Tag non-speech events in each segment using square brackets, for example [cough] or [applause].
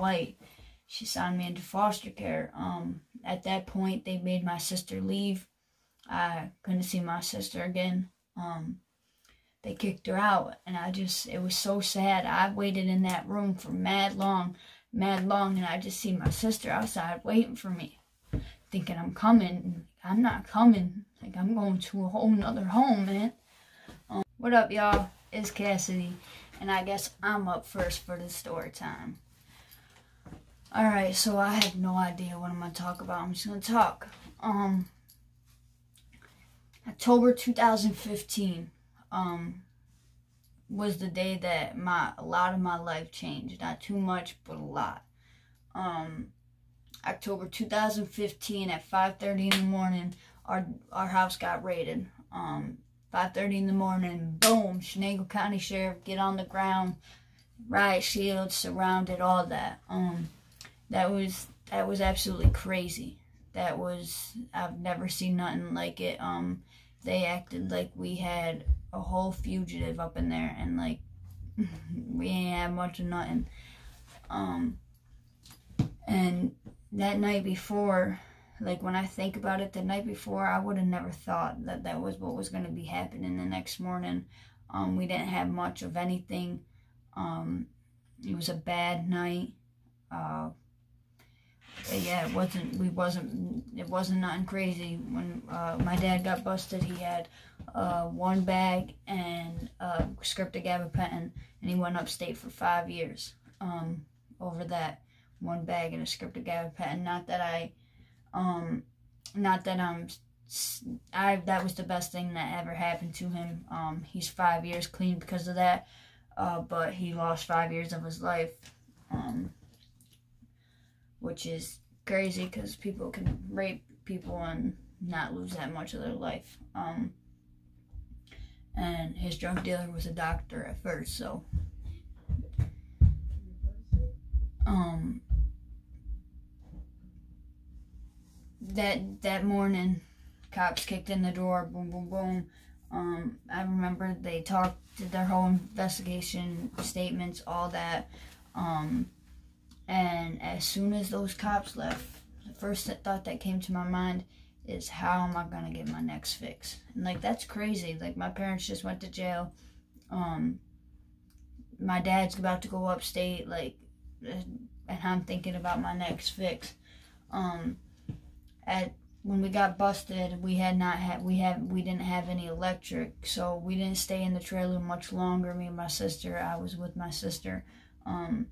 white. She signed me into foster care. Um, at that point, they made my sister leave. I couldn't see my sister again. Um, they kicked her out, and I just, it was so sad. I waited in that room for mad long, mad long, and I just see my sister outside waiting for me, thinking I'm coming. I'm not coming. Like, I'm going to a whole nother home, man. Um, what up, y'all? It's Cassidy, and I guess I'm up first for the story time. Alright, so I have no idea what I'm going to talk about. I'm just going to talk. Um, October 2015 um, was the day that my a lot of my life changed. Not too much, but a lot. Um, October 2015 at 5:30 in the morning, our our house got raided. Um, 5:30 in the morning, boom! Chenango County Sheriff get on the ground, riot shields surrounded, all that. Um, that was that was absolutely crazy. That was I've never seen nothing like it. Um, they acted like we had a whole fugitive up in there, and like [laughs] we ain't had much of nothing. Um, and that night before, like when I think about it, the night before, I would have never thought that that was what was going to be happening the next morning. Um, we didn't have much of anything. Um, it was a bad night. Uh, yeah, it wasn't. We wasn't. It wasn't nothing crazy. When uh, my dad got busted, he had uh, one bag and a script of gabapentin, and he went upstate for five years. Um, over that one bag and a script of gabapentin. Not that I, um, not that I'm. I that was the best thing that ever happened to him. Um, he's five years clean because of that. Uh, but he lost five years of his life. Um, which is crazy because people can rape people and not lose that much of their life. Um, and his drug dealer was a doctor at first, so um, that that morning, cops kicked in the door, boom, boom, boom. Um, I remember they talked, did their whole investigation statements, all that. Um, and as soon as those cops left, the first thought that came to my mind is how am I gonna get my next fix? And like that's crazy. Like my parents just went to jail. Um, my dad's about to go upstate. Like, and I'm thinking about my next fix. Um, at when we got busted, we had not had we had we didn't have any electric, so we didn't stay in the trailer much longer. Me and my sister, I was with my sister. Um,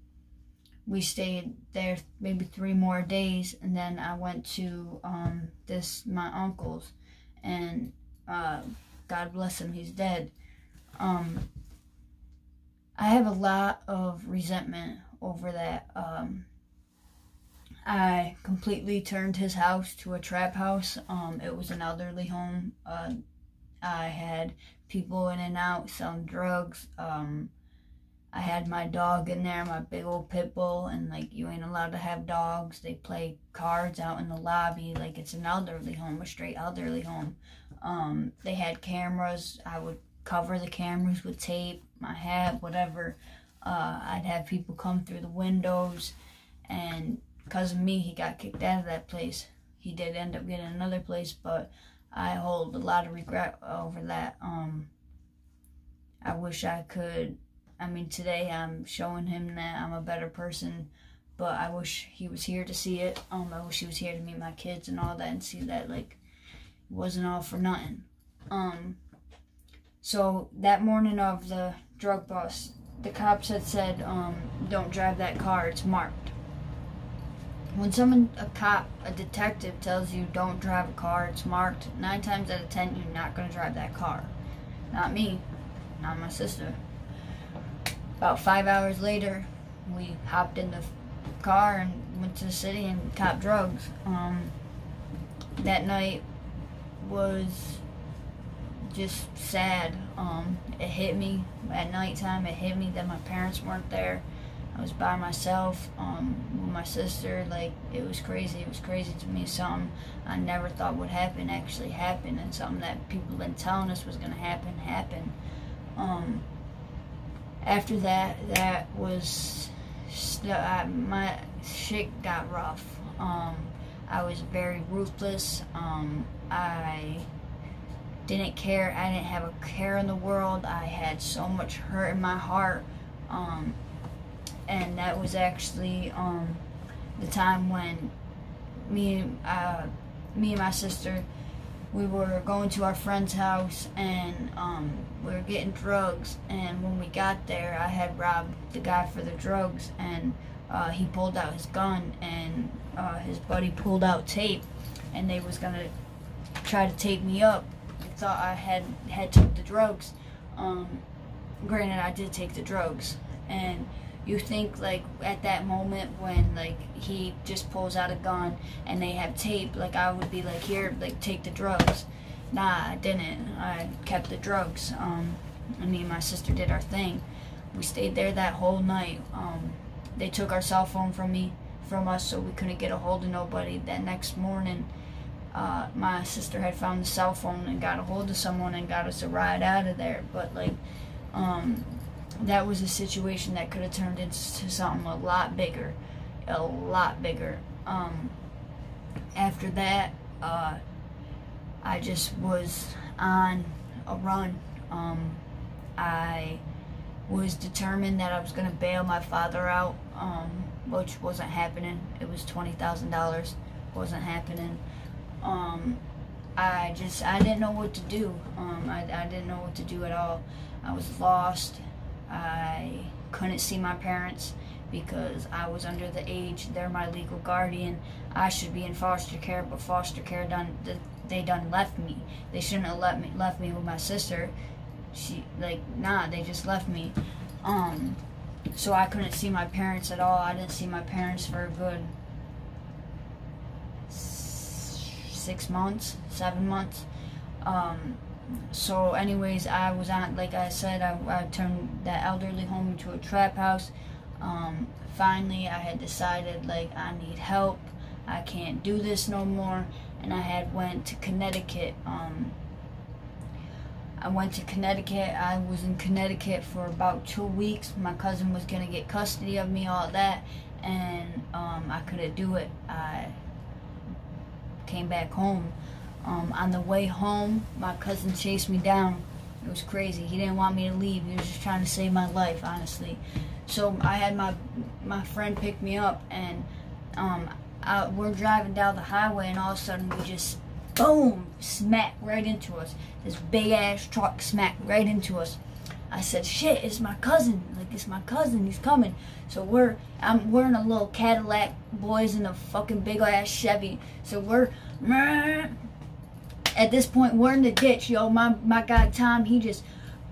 we stayed there maybe three more days and then I went to um, this my uncle's and uh, God bless him he's dead. Um, I have a lot of resentment over that um, I completely turned his house to a trap house. Um, it was an elderly home. Uh, I had people in and out selling drugs um, I had my dog in there, my big old pit bull, and like you ain't allowed to have dogs. They play cards out in the lobby, like it's an elderly home, a straight elderly home. Um, they had cameras. I would cover the cameras with tape, my hat, whatever. Uh, I'd have people come through the windows, and because of me, he got kicked out of that place. He did end up getting another place, but I hold a lot of regret over that. Um, I wish I could I mean, today I'm showing him that I'm a better person, but I wish he was here to see it. Um, I wish he was here to meet my kids and all that and see that, like, it wasn't all for nothing. Um, so that morning of the drug bust, the cops had said, um, don't drive that car, it's marked. When someone, a cop, a detective tells you don't drive a car, it's marked, nine times out of ten, you're not going to drive that car. Not me, not my sister. About five hours later, we hopped in the car and went to the city and copped drugs. Um, that night was just sad. Um, it hit me at nighttime. It hit me that my parents weren't there. I was by myself um, with my sister. Like it was crazy. It was crazy to me. Something I never thought would happen actually happened, and something that people been telling us was gonna happen happened. Um, after that, that was I, my shit got rough. Um, I was very ruthless. Um, I didn't care. I didn't have a care in the world. I had so much hurt in my heart. Um, and that was actually um, the time when me, uh, me and my sister, we were going to our friend's house and um, we were getting drugs. And when we got there, I had robbed the guy for the drugs, and uh, he pulled out his gun, and uh, his buddy pulled out tape, and they was gonna try to tape me up. They thought I had had took the drugs. Um, granted, I did take the drugs, and you think like at that moment when like he just pulls out a gun and they have tape, like I would be like, here, like take the drugs. Nah, I didn't. I kept the drugs. Um, me and my sister did our thing. We stayed there that whole night. Um, they took our cell phone from me, from us, so we couldn't get a hold of nobody. That next morning, uh, my sister had found the cell phone and got a hold of someone and got us a ride out of there. But like, um, that was a situation that could have turned into something a lot bigger, a lot bigger. Um, after that, uh, I just was on a run. Um, I was determined that I was going to bail my father out, um, which wasn't happening. It was twenty thousand dollars, wasn't happening. Um, I just I didn't know what to do. Um, I, I didn't know what to do at all. I was lost. I couldn't see my parents because I was under the age. They're my legal guardian. I should be in foster care, but foster care done they done left me. They shouldn't have left me left me with my sister. She like nah, they just left me. Um, so I couldn't see my parents at all. I didn't see my parents for a good six months, seven months. Um, so anyways i was on like i said i, I turned that elderly home into a trap house. Um, finally i had decided like i need help. I can't do this no more. And i had went to connecticut. Um, i went to connecticut. I was in connecticut for about two weeks. My cousin was to get custody of me all that. And um, i couldn't do it. I came back home um, on the way home, my cousin chased me down. It was crazy. He didn't want me to leave. He was just trying to save my life, honestly. So I had my my friend pick me up, and um, I, we're driving down the highway, and all of a sudden we just boom smack right into us. This big ass truck smacked right into us. I said, "Shit, it's my cousin. Like it's my cousin. He's coming." So we're I'm we're in a little Cadillac, boys in a fucking big ass Chevy. So we're at this point, we're in the ditch, yo. My my guy Tom, he just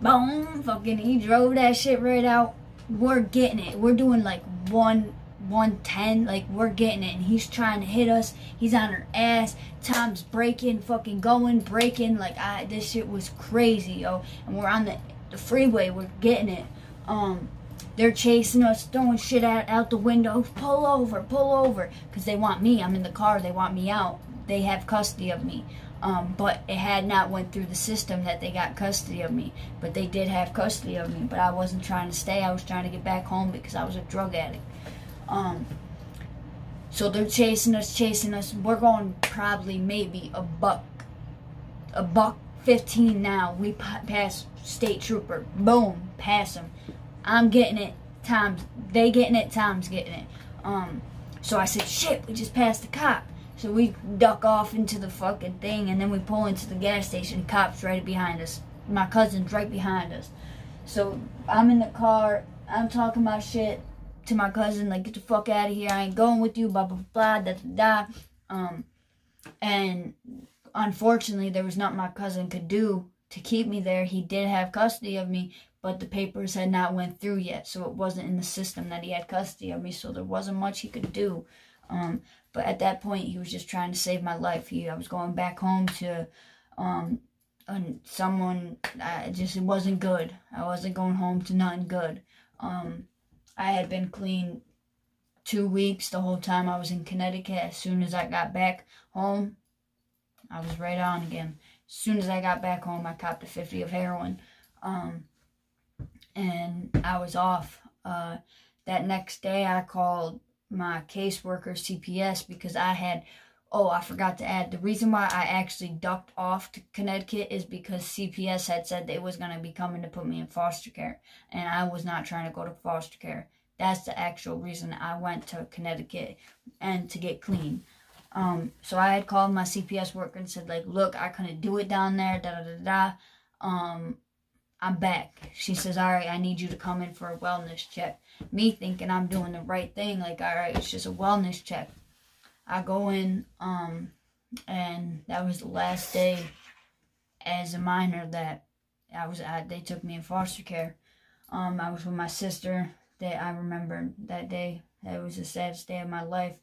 boom, fucking, he drove that shit right out. We're getting it. We're doing like one 110 like we're getting it. And he's trying to hit us. He's on her ass. Tom's breaking fucking going breaking. Like i this shit was crazy yo. And we're on the, the freeway. We're getting it. Um they're chasing us throwing shit out, out the window. Pull over pull over. Because they want me. I'm in the car. They want me out. They have custody of me um, but it had not went through the system that they got custody of me. But they did have custody of me. But I wasn't trying to stay. I was trying to get back home because I was a drug addict. Um, so they're chasing us, chasing us. We're going probably maybe a buck, a buck 15 now. We pass state trooper. Boom, pass him. I'm getting it. times. they getting it. times getting it. Um, so I said, shit, we just passed the cop. So we duck off into the fucking thing, and then we pull into the gas station. Cops right behind us. My cousin's right behind us. So I'm in the car. I'm talking my shit to my cousin, like, get the fuck out of here. I ain't going with you, blah, blah, blah, da, da, da. Um, and unfortunately, there was nothing my cousin could do to keep me there. He did have custody of me, but the papers had not went through yet, so it wasn't in the system that he had custody of me, so there wasn't much he could do. Um, but at that point, he was just trying to save my life. He, I was going back home to um, and someone. I just it wasn't good. I wasn't going home to nothing good. Um, I had been clean two weeks the whole time I was in Connecticut. As soon as I got back home, I was right on again. As soon as I got back home, I copped a 50 of heroin. Um, and I was off. Uh, that next day I called my caseworker CPS because I had oh I forgot to add the reason why I actually ducked off to Connecticut is because CPS had said they was gonna be coming to put me in foster care and I was not trying to go to foster care. That's the actual reason I went to Connecticut and to get clean. Um, so I had called my CPS worker and said like, look, I couldn't do it down there. Da da da da. Um, I'm back. She says, all right, I need you to come in for a wellness check. Me thinking I'm doing the right thing, like, all right, it's just a wellness check. I go in, um, and that was the last day as a minor that I was at. They took me in foster care. Um, I was with my sister. That I remember that day. That was the saddest day of my life.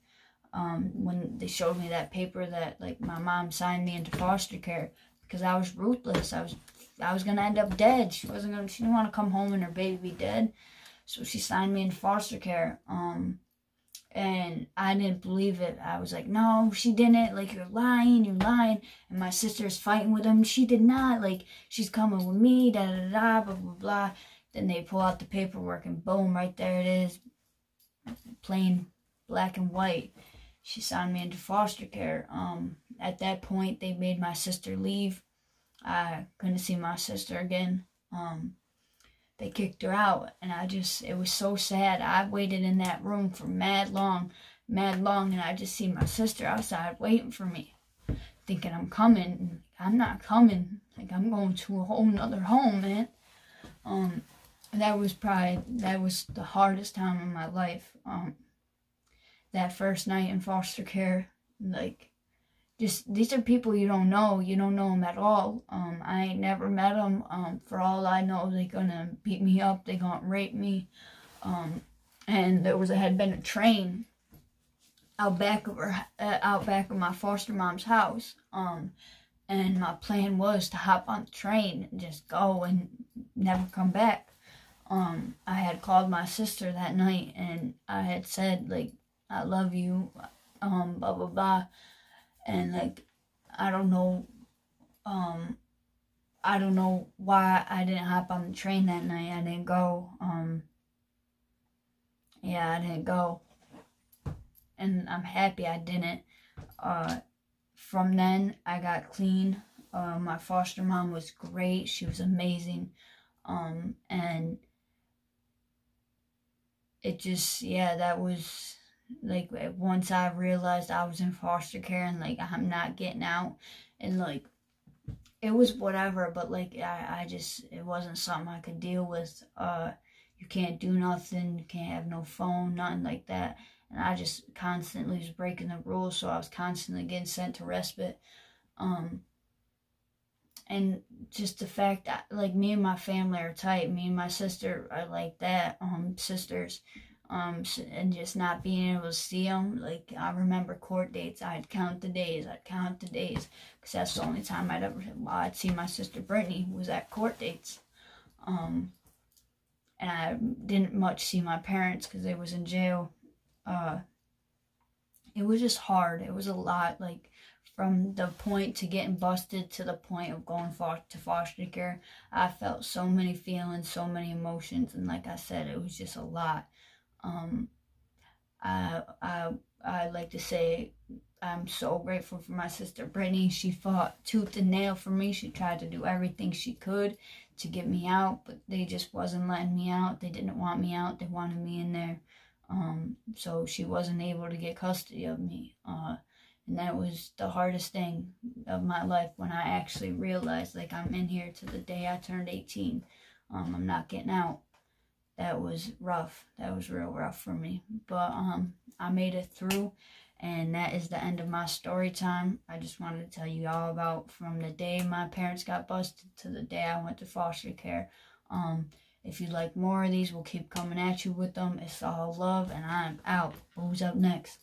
Um, when they showed me that paper that like my mom signed me into foster care because I was ruthless. I was I was gonna end up dead. She wasn't gonna. She didn't want to come home and her baby be dead, so she signed me in foster care. Um, and I didn't believe it. I was like, no, she didn't. Like you're lying, you're lying. And my sister's fighting with him. She did not. Like she's coming with me. Da da da. Blah blah blah. Then they pull out the paperwork and boom, right there it is, plain black and white. She signed me into foster care. Um, at that point, they made my sister leave I couldn't see my sister again. Um, they kicked her out, and I just, it was so sad. I waited in that room for mad long, mad long, and I just see my sister outside waiting for me, thinking I'm coming. I'm not coming. Like, I'm going to a whole nother home, man. Um, that was probably, that was the hardest time in my life. Um, that first night in foster care, like, just these are people you don't know. You don't know them at all. Um, I ain't never met them. Um, for all I know, they gonna beat me up. They gonna rape me. Um, and there was a, had been a train out back of her, uh, out back of my foster mom's house. Um, and my plan was to hop on the train and just go and never come back. Um, I had called my sister that night and I had said like, I love you, um, blah blah blah and like I don't know um I don't know why I didn't hop on the train that night. I didn't go. Um yeah, I didn't go. And I'm happy I didn't. Uh from then I got clean. Uh, my foster mom was great. She was amazing. Um and it just yeah, that was like once I realized I was in foster care and like I'm not getting out and like it was whatever but like I, I just it wasn't something I could deal with uh you can't do nothing you can't have no phone nothing like that. And I just constantly was breaking the rules so I was constantly getting sent to respite. Um and just the fact that like me and my family are tight. Me and my sister are like that um sisters um, and just not being able to see them. Like, I remember court dates, I'd count the days, I'd count the days, because that's the only time I'd ever, well, I'd see my sister Brittany was at court dates. Um, and I didn't much see my parents because they was in jail. Uh, it was just hard. It was a lot, like, from the point to getting busted to the point of going for, to foster care. I felt so many feelings, so many emotions, and like I said, it was just a lot. Um, I, I, I like to say I'm so grateful for my sister Brittany. She fought tooth and nail for me. She tried to do everything she could to get me out, but they just wasn't letting me out. They didn't want me out. They wanted me in there. Um, so she wasn't able to get custody of me. Uh, and that was the hardest thing of my life when I actually realized, like, I'm in here to the day I turned 18. Um, I'm not getting out that was rough. That was real rough for me. But um, I made it through, and that is the end of my story time. I just wanted to tell you all about from the day my parents got busted to the day I went to foster care. Um, if you'd like more of these, we'll keep coming at you with them. It's all love, and I'm out. Who's up next?